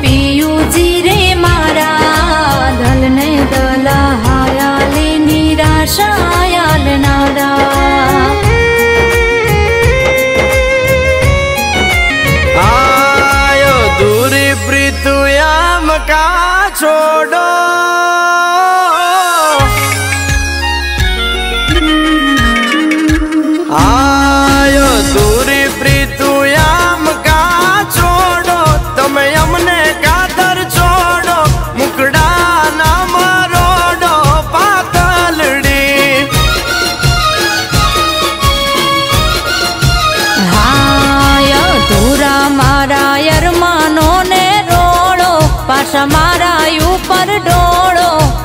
be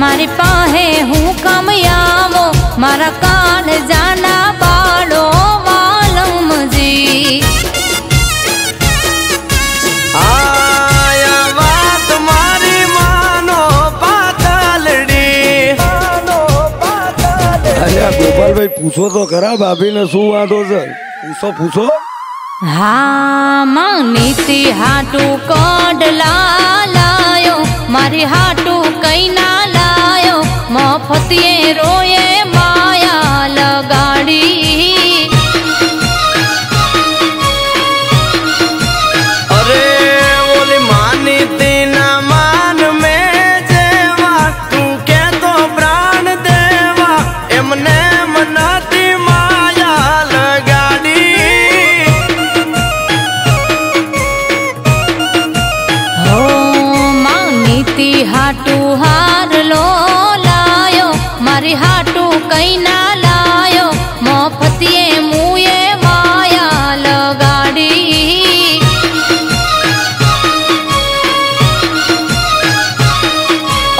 મારી પાસે હું કમયામો મારા કાલ જાના પાડો વાલમજી ગોપાલભાઈ પૂછો તો ખરા ભાભીને શું વાંધો છે? પૂછો પૂછો. હા માં નીતિ હાટુ કોડ લાલાયો મારી હાટુ કઈ ના ફતીએ રોયે કઈના લાયો? મફતીએ મુએ માયા લગાડી.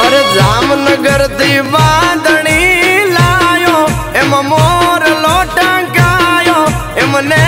અરે જામનગરથી બાંધણી લાયો, એમ મોર લોટંકાયો એમને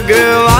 girl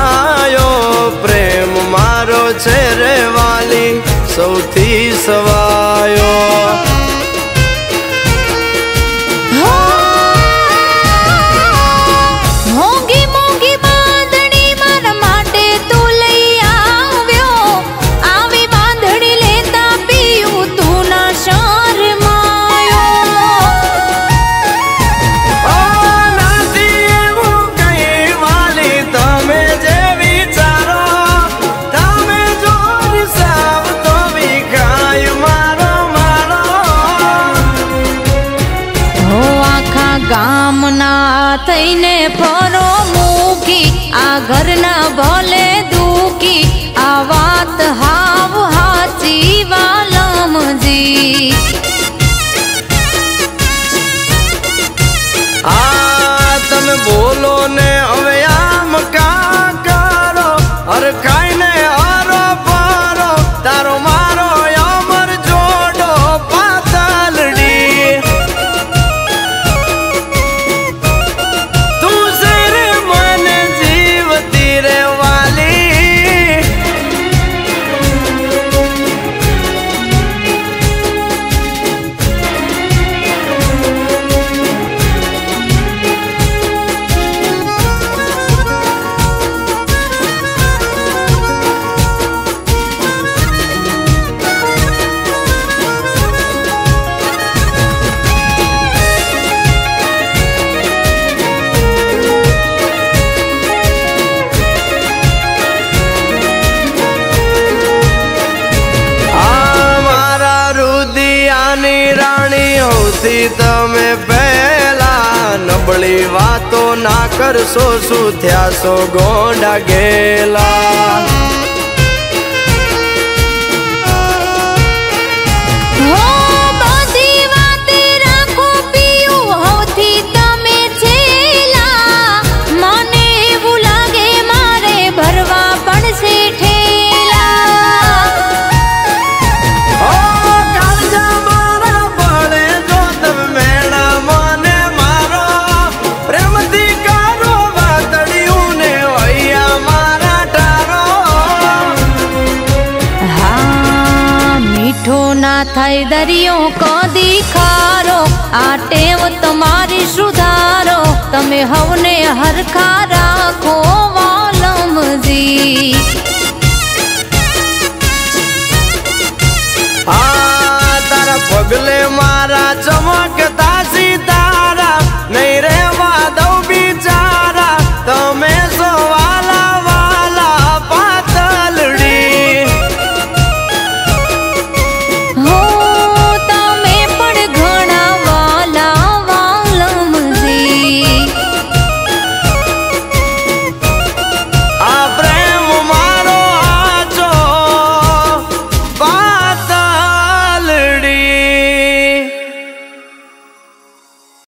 સૌથી તમે પહેલા નબળી વાતો ના કરશો શું થયા સો ગોંડા ગેલા? થઈ દરિયો કો દીખારો આ ટેવ તમારી સુધારો. તમે હવને હરખા રાખો, વાલમજી. આ તારા પગલે મારા